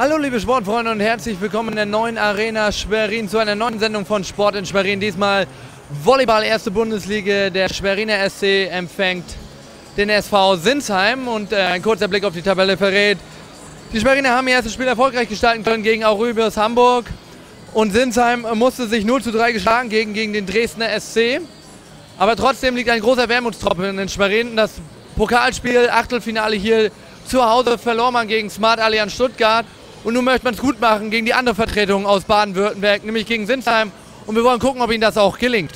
Hallo liebe Sportfreunde und herzlich willkommen in der neuen Arena Schwerin zu einer neuen Sendung von Sport in Schwerin. Diesmal Volleyball erste Bundesliga. Der Schweriner SC empfängt den SV Sinsheim und äh, ein kurzer Blick auf die Tabelle verrät. Die Schweriner haben ihr erstes Spiel erfolgreich gestalten können gegen Aurübius Hamburg und Sinsheim musste sich 0 zu 3 geschlagen gegen, gegen den Dresdner SC. Aber trotzdem liegt ein großer Wermutstropfen in Schwerin. Das Pokalspiel, Achtelfinale hier zu Hause verlor man gegen Smart Allianz Stuttgart und nun möchte man es gut machen gegen die andere Vertretung aus Baden-Württemberg, nämlich gegen Sinsheim. Und wir wollen gucken, ob ihnen das auch gelingt.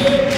Yeah.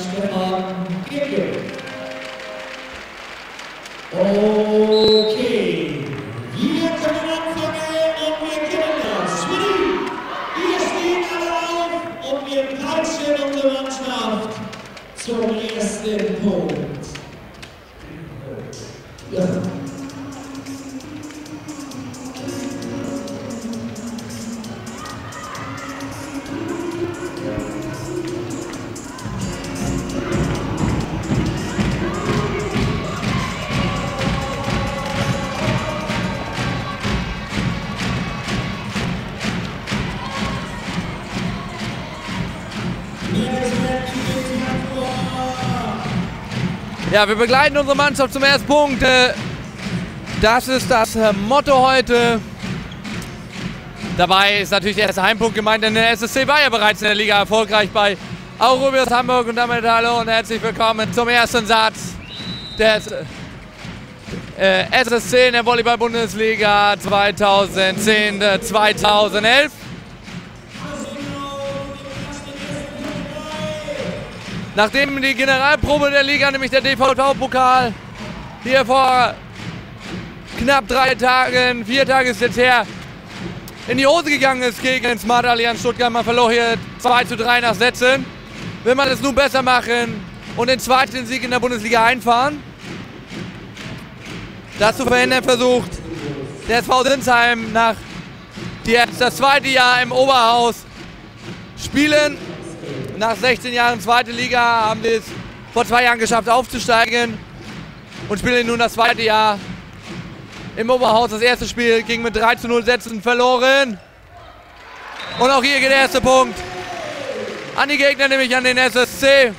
Ja, wir begleiten unsere Mannschaft zum ersten Punkt. Äh, Das ist das äh, Motto heute. Dabei ist natürlich der erste Heimpunkt gemeint, denn der SSC war ja bereits in der Liga erfolgreich bei Aurubius Hamburg und damit hallo und herzlich willkommen zum ersten Satz des äh, SSC in der Volleyball-Bundesliga 2010-2011. Nachdem die Generalprobe der Liga, nämlich der DVV-Pokal, hier vor knapp drei Tagen, vier Tage ist jetzt her, in die Hose gegangen ist gegen Smart Allianz Stuttgart. Man verlor hier 2 zu 3 nach Sätzen. Will man es nun besser machen und den zweiten Sieg in der Bundesliga einfahren? Das zu verhindern versucht der SV Sinsheim nach jetzt das zweite Jahr im Oberhaus spielen. Nach 16 Jahren zweite Liga haben sie es vor zwei Jahren geschafft aufzusteigen und spielen nun das zweite Jahr im Oberhaus. Das erste Spiel ging mit 3 zu 0 Sätzen verloren. Und auch hier geht der erste Punkt an die Gegner, nämlich an den SSC.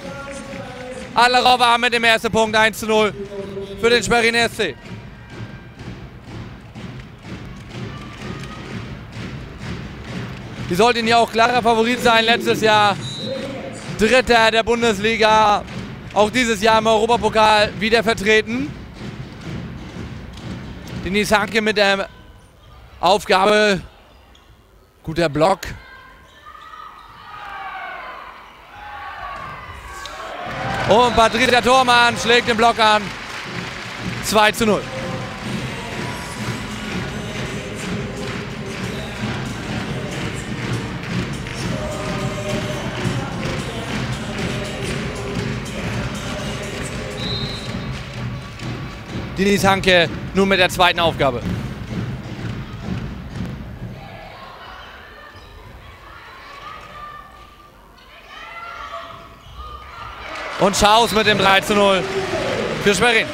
Adlerau war mit dem ersten Punkt 1 zu 0 für den Schwerin SC. Die sollten ja auch klarer Favorit sein. Letztes Jahr Dritter der Bundesliga. Auch dieses Jahr im Europapokal wieder vertreten. Denis Hanke mit der Aufgabe. Guter Block. Und Patricia Thormann schlägt den Block an. 2 zu 0. Denis Hanke nun mit der zweiten Aufgabe. Und Schaus mit dem 3 zu 0 für Schwerin.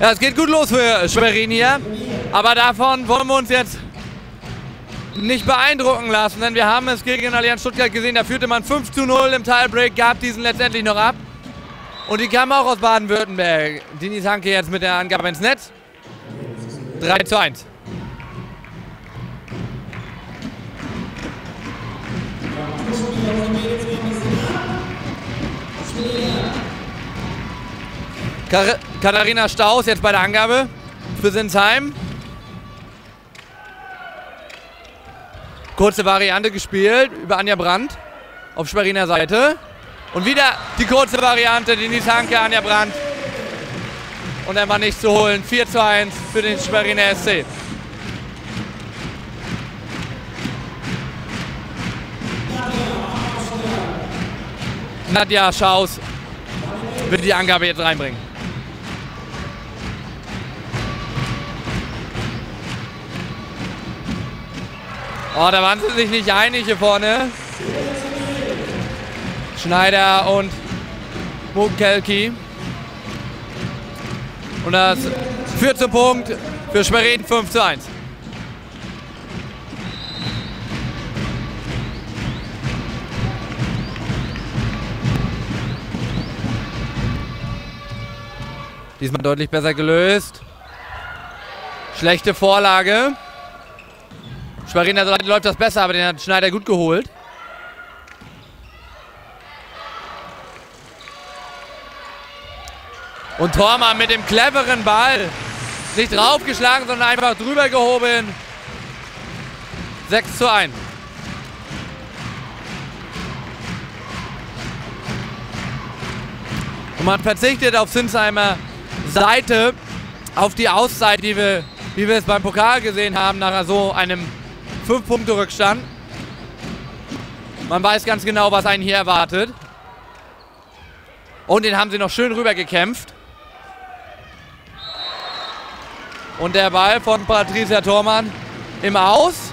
Ja, es geht gut los für Schwerin hier. Aber davon wollen wir uns jetzt nicht beeindrucken lassen, denn wir haben es gegen Allianz Stuttgart gesehen, da führte man 5 zu 0 im Tiebreak, gab diesen letztendlich noch ab. Und die kamen auch aus Baden-Württemberg. Denis Hanke jetzt mit der Angabe ins Netz. 3 zu 1. Kar Katharina Staus jetzt bei der Angabe für Sinsheim. Kurze Variante gespielt über Anja Brandt auf Schweriner Seite. Und wieder die kurze Variante, die Hanke, Anja Brandt. Und er war nicht zu holen. 4 zu 1 für den Schweriner SC. Nadja Schaus wird die Angabe jetzt reinbringen. Oh, da waren sie sich nicht einig hier vorne. Schneider und Mukelki. Und das führt zum Punkt für Schwerin 5 zu 1. Diesmal deutlich besser gelöst. Schlechte Vorlage. Schweriner Seite läuft das besser, aber den hat Schneider gut geholt. Und Thormann mit dem cleveren Ball. Nicht draufgeschlagen, sondern einfach drüber gehoben. 6 zu 1. Und man verzichtet auf Sinsheimer Seite, auf die Auszeit, die wir, wie wir es beim Pokal gesehen haben, nach so einem 5-Punkte-Rückstand. Man weiß ganz genau, was einen hier erwartet. Und den haben sie noch schön rübergekämpft. Und der Ball von Patricia Thormann im Aus.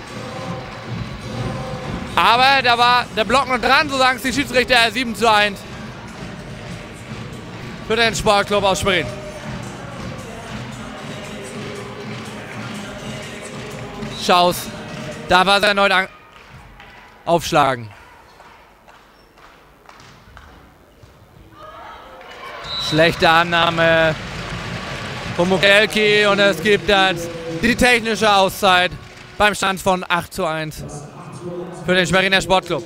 Aber da war der Block noch dran, so sagen es die Schiedsrichter 7 zu 1 für den Sportclub aus Schwerin. Schaus darf er erneut aufschlagen. Schlechte Annahme von Mugelki und es gibt jetzt die technische Auszeit beim Stand von 8 zu 1 für den Schweriner Sportclub.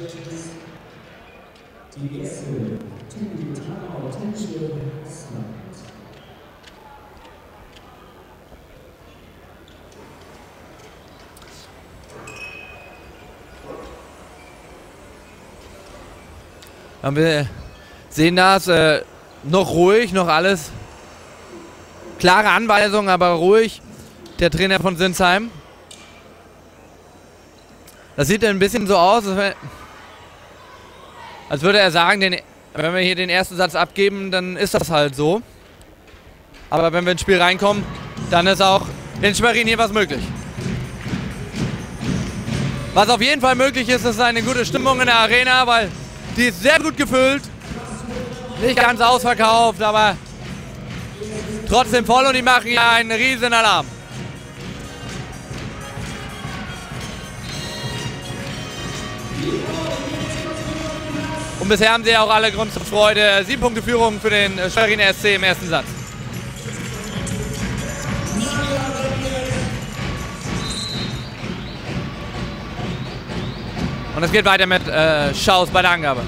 Wir sehen das äh, noch ruhig, noch alles klare Anweisungen, aber ruhig. Der Trainer von Sinsheim. Das sieht ein bisschen so aus, als würde er sagen, den, wenn wir hier den ersten Satz abgeben, dann ist das halt so. Aber wenn wir ins Spiel reinkommen, dann ist auch in Schwerin hier was möglich. Was auf jeden Fall möglich ist, ist eine gute Stimmung in der Arena, weil die ist sehr gut gefüllt. Nicht ganz ausverkauft, aber trotzdem voll und die machen hier einen riesen Alarm. Und bisher haben sie auch alle Grund zur Freude. Sieben Punkte Führung für den Schweriner SC im ersten Satz. Und es geht weiter mit äh, Schaus bei der Angabe.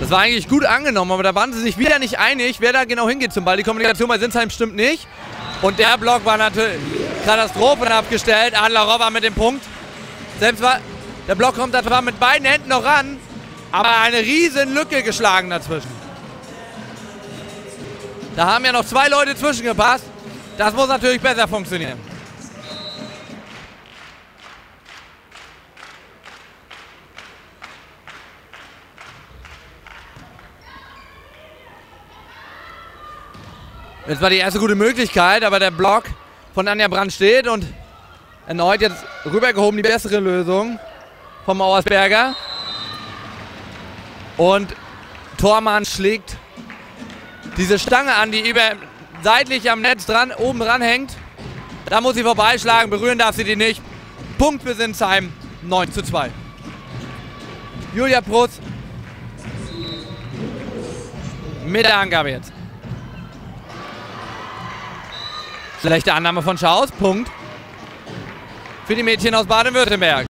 Das war eigentlich gut angenommen, aber da waren sie sich wieder nicht einig, wer da genau hingeht zum Ball. Die Kommunikation bei Sinsheim stimmt nicht. Und der Block war natürlich Katastrophen abgestellt. Adler Robber mit dem Punkt. Selbst war, der Block kommt da mit beiden Händen noch ran, aber eine riesen Lücke geschlagen dazwischen. Da haben ja noch zwei Leute zwischengepasst. Das muss natürlich besser funktionieren. Jetzt war die erste gute Möglichkeit, aber der Block von Anja Brand steht und erneut jetzt rübergehoben die bessere Lösung vom Mauersberger. Und Tormann schlägt diese Stange an, die über seitlich am Netz dran, oben dran hängt. Da muss sie vorbeischlagen, berühren darf sie die nicht. Punkt für Sinsheim, 9 zu 2. Julia Prutz mit der Angabe jetzt. Schlechte Annahme von Schaus. Punkt. Für die Mädchen aus Baden-Württemberg.